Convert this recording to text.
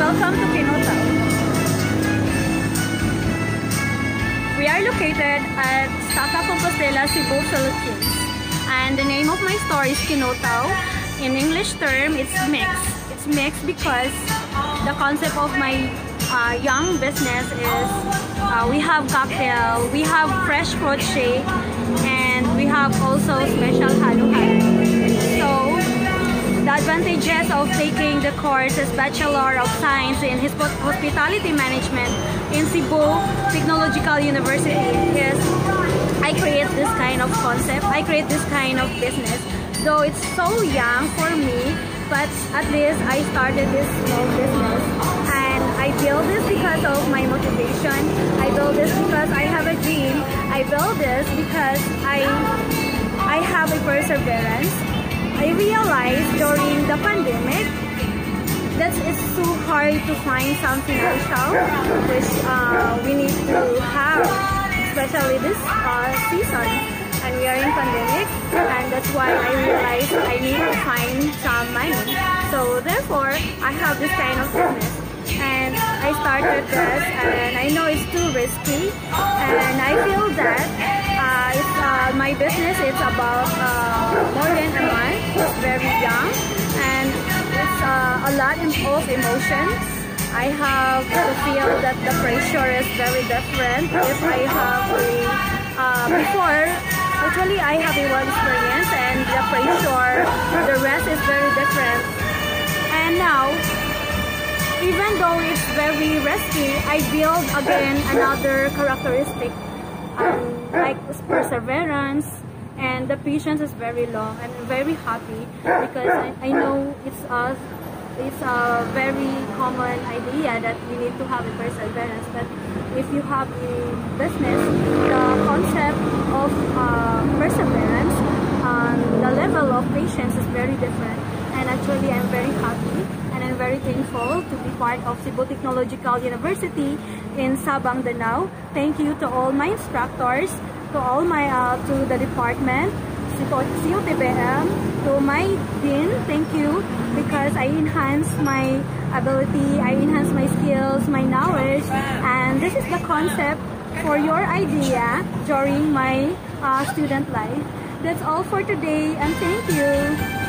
Welcome to Pinotown. We are located at Saka Compostela, Cebu, Philippines. And the name of my store is Kinotao. In English term, it's mixed. It's mixed because the concept of my uh, young business is uh, we have cocktail, we have fresh fruit and we have also special halo halo the advantages of taking the course as Bachelor of Science in Hospitality Management in Cebu Technological University is I create this kind of concept, I create this kind of business. Though it's so young for me, but at least I started this small business and I build this because of my motivation. I build this because I have a dream. I build this because I I have a perseverance. I realized during the pandemic that it's so hard to find something special which uh, we need to have especially this uh, season. And we are in pandemic and that's why I realized I need to find some money. So therefore I have this kind of business. And I started this and I know it's too risky. And I feel that uh, uh, my business is about uh, more than lot of emotions. I have to feel that the pressure is very different if I have a, uh, before, actually I have a one experience and the pressure, the rest is very different. And now, even though it's very risky, I build again another characteristic um, like perseverance and the patience is very long I'm very happy because I, I know it's us it's a very common idea that we need to have a perseverance. But if you have a business, the concept of uh, perseverance, um, the level of patience is very different. And actually, I'm very happy and I'm very thankful to be part of Cebu Technological University in Sabang, Danao. Thank you to all my instructors, to all my, uh, to the department, COTBM, to my dean, thank you because I enhance my ability, I enhance my skills, my knowledge, and this is the concept for your idea during my uh, student life. That's all for today and thank you.